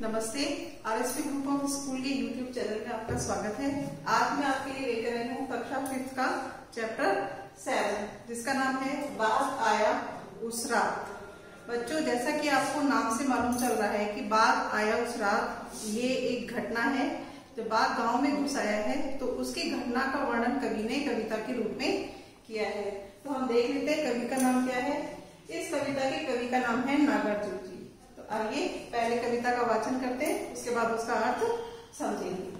नमस्ते, RSP group of school के YouTube channel में आपका स्वागत है। आज मैं आपके लिए लेकर आई हूँ कक्षा फिफ्थ का चैप्टर सेवन जिसका नाम है बाघ आया उस रात। बच्चों, जैसा कि आपको नाम से मालूम चल रहा है कि बाघ आया उस रात, ये एक घटना है। जब बाघ गाँव में घुस आया है तो उसकी घटना का वर्णन कवि ने कविता के रूप में किया है। तो हम देख लेते हैं कवि का नाम क्या है। इस कविता के कवि का नाम है नागार्जुन जी। आइए, पहले कविता का वाचन करते हैं, उसके बाद उसका अर्थ समझेंगे।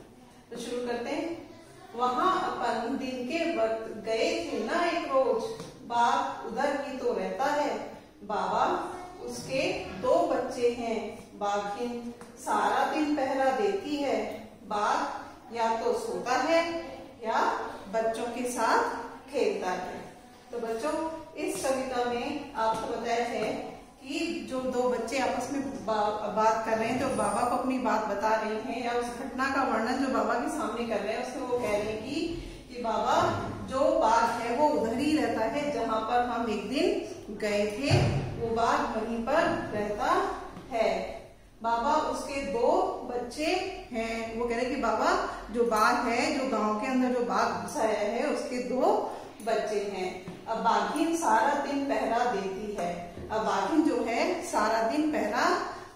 तो शुरू करते हैं। वहाँ अपन दिन के वक्त गए थे ना एक रोज बाप उधर ही तो रहता है। बाबा, उसके दो बच्चे हैं, बाघिन, सारा दिन पहरा देती है। बाघ या तो सोता है, या बच्चों के साथ खेलता है। तो बच्चों, इस कविता में आपको बताया है कि जो दो बच्चे आपस में बा, बात कर रहे हैं जो बाबा को अपनी बात बता रहे हैं या उस घटना का वर्णन जो बाबा के सामने कर रहे हैं उसमें वो कह रहे हैं कि, कि बाबा जो बाघ है वो उधर ही रहता है जहाँ पर हम एक दिन गए थे वो बाघ वहीं पर रहता है। बाबा उसके दो बच्चे हैं वो कह रहे कि बाबा जो बाघ है जो गाँव के अंदर जो बाघ घुसाया है उसके दो बच्चे हैं। अब बाघिन सारा दिन पहरा देती है। अब बाघिन जो है सारा दिन पहरा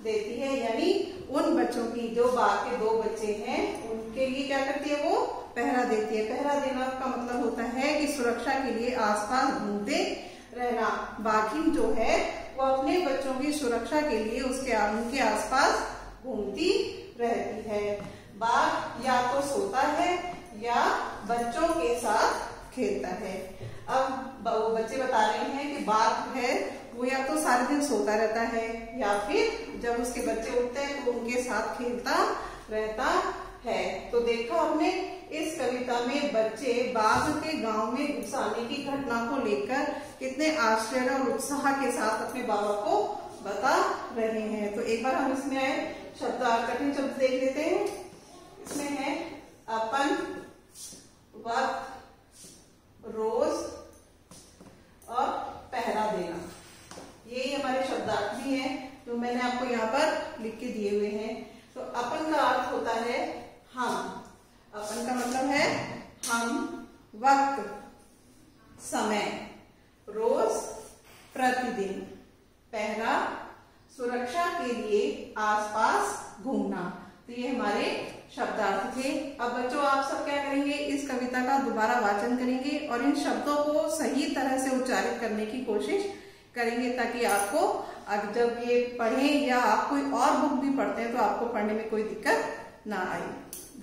देती है। यानी उन बच्चों की, जो बाघ के दो बच्चे हैं, उनके लिए क्या करती है वो? पहरा देती है। पहरा देना का मतलब होता है कि सुरक्षा के लिए आसपास घूमते रहना। बाघिन जो है, वो अपने बच्चों की सुरक्षा के लिए उसके उनके आसपास घूमती रहती है। बाघ या तो सोता है या बच्चों के साथ खेलता है। अब वो बच्चे बता रहे हैं कि बाघ है वो या तो सारे दिन सोता रहता है, या फिर जब उसके बच्चे उठते हैं तो उनके साथ खेलता रहता है। तो देखा हमने, इस कविता में बच्चे बाघ के गाँव में घुसाने की घटना को लेकर कितने आश्चर्य और उत्साह के साथ अपने बाबा को बता रहे हैं। तो एक बार हम इसमें आए शब्द कठिन शब्द देख लेते हैं इसमें है अपन वक्त रोज और पहरा देना ये हमारे शब्दार्थ भी हैं जो मैंने आपको यहाँ पर लिख के दिए हुए हैं। तो अपन का अर्थ होता है हम। अपन का मतलब है हम, वक्त, समय, रोज, प्रतिदिन। पहरा सुरक्षा के लिए आसपास घूमना। तो ये हमारे शब्दार्थ थे। अब बच्चों, आप सब क्या करेंगे? इस कविता का दोबारा वाचन करेंगे और इन शब्दों को सही तरह से उच्चारित करने की कोशिश करेंगे ताकि आपको, अब जब ये पढ़ें या आप कोई और बुक भी पढ़ते हैं तो आपको पढ़ने में कोई दिक्कत ना आए।